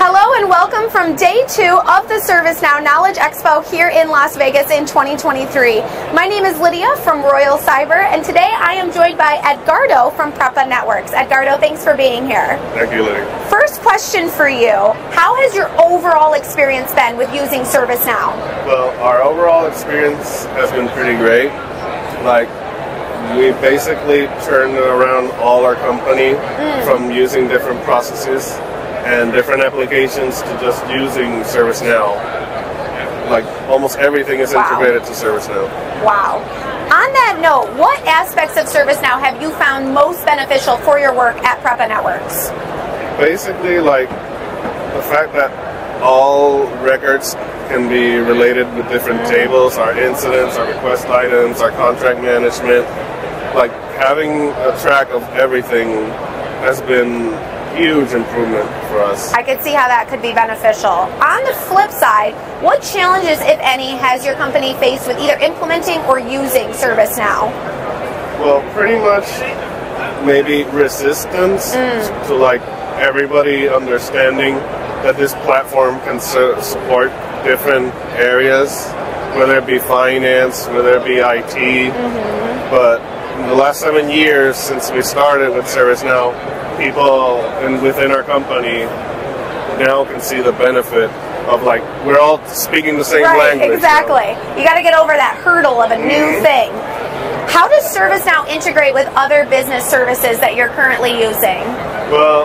Hello and welcome from day two of the ServiceNow Knowledge Expo here in Las Vegas in 2023. My name is Lydia from Royal Cyber and today I am joined by Edgardo from Prepa Networks. Edgardo, thanks for being here. Thank you, Lydia. First question for you. How has your overall experience been with using ServiceNow? Well, our overall experience has been pretty great. Like, we basically turned around all our company mm. from using different processes and different applications to just using ServiceNow. Like almost everything is wow. integrated to ServiceNow. Wow. On that note, what aspects of ServiceNow have you found most beneficial for your work at Prepa Networks? Basically, like the fact that all records can be related with different mm. tables, our incidents, our request items, our contract management. Like having a track of everything has been huge improvement for us. I could see how that could be beneficial. On the flip side, what challenges, if any, has your company faced with either implementing or using ServiceNow? Well, pretty much maybe resistance mm. to like everybody understanding that this platform can su support different areas, whether it be finance, whether it be IT. Mm -hmm. But the last seven years since we started with ServiceNow, people and within our company now can see the benefit of like we're all speaking the same right, language. Exactly. You, you got to get over that hurdle of a new mm-hmm. thing. How does ServiceNow integrate with other business services that you're currently using? Well,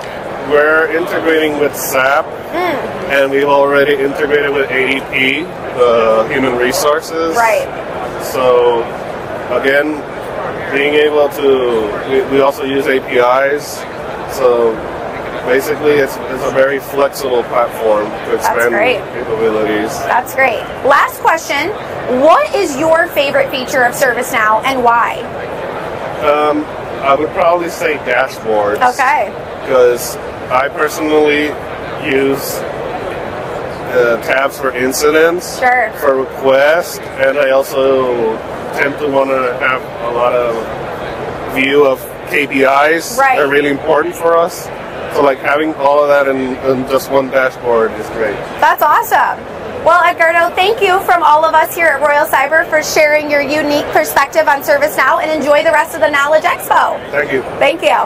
we're integrating with SAP, mm. and we've already integrated with ADP, the human resources. Right. So, again, being able to, we, we also use APIs so basically, it's, it's a very flexible platform to expand capabilities. That's great. Last question. What is your favorite feature of ServiceNow and why? Um, I would probably say dashboards. Okay. Because I personally use uh, tabs for incidents, sure. for requests, and I also tend to want to have a lot of view of KPIs right. are really important for us. So like having all of that in, in just one dashboard is great. That's awesome. Well, Edgardo, thank you from all of us here at Royal Cyber for sharing your unique perspective on ServiceNow and enjoy the rest of the Knowledge Expo. Thank you. Thank you.